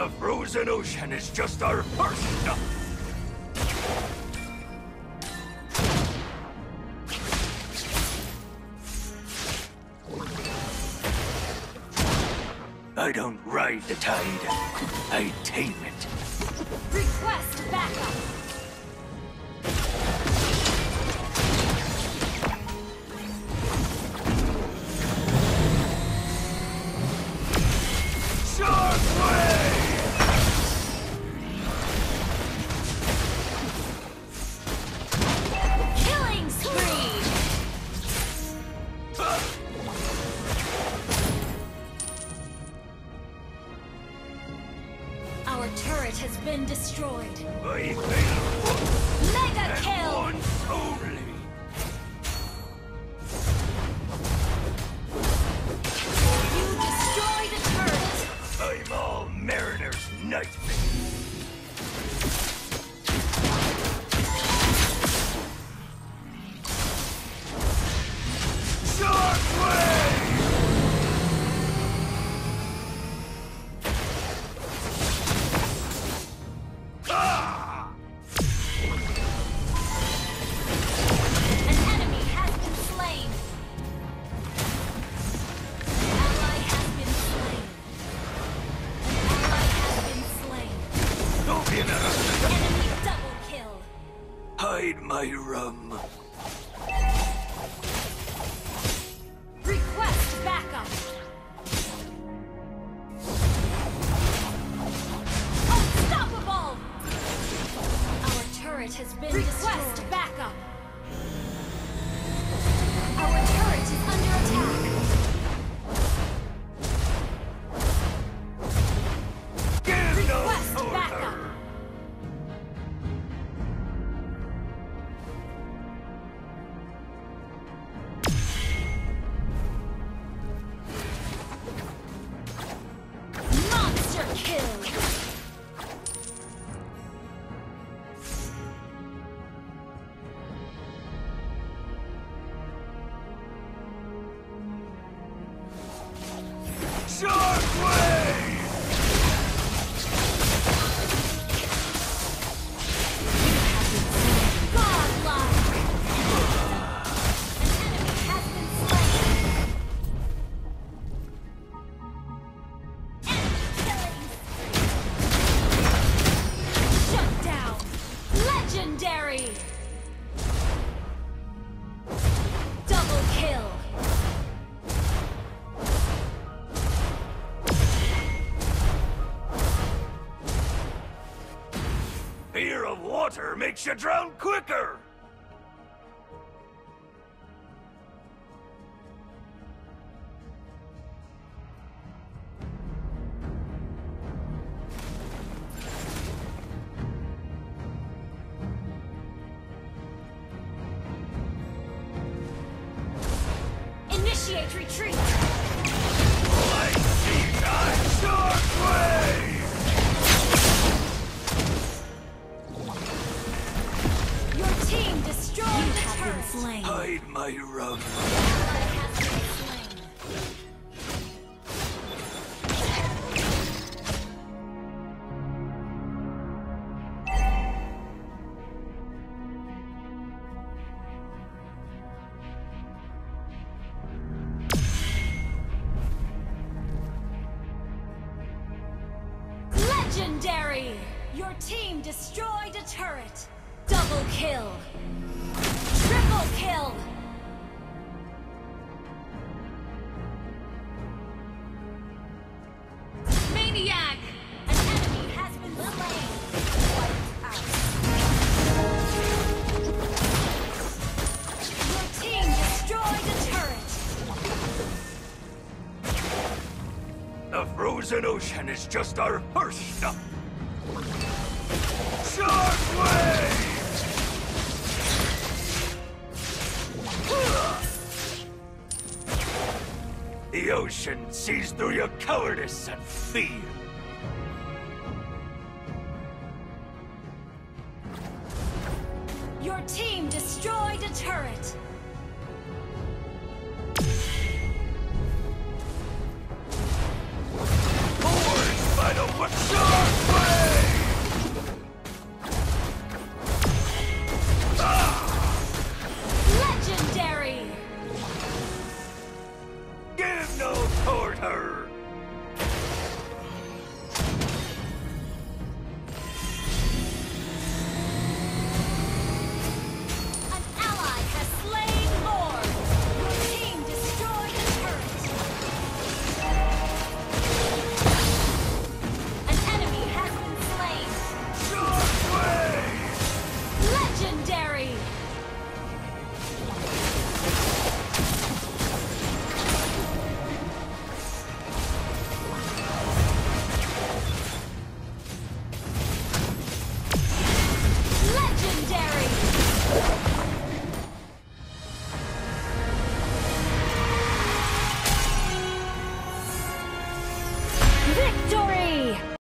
The frozen ocean is just our first stop. I don't ride the tide. I tame it. Request backup. Has been destroyed. I fail once Mega kill. Has been Request destroyed. backup. Our of water makes you drown quicker! Initiate retreat. I see Slain. Hide my rum. Ally has been slain. Legendary! Your team destroyed a turret. Double kill. Frozen ocean is just our first stop. Shark Wave! The ocean sees through your cowardice and fear. Your team destroyed a turret.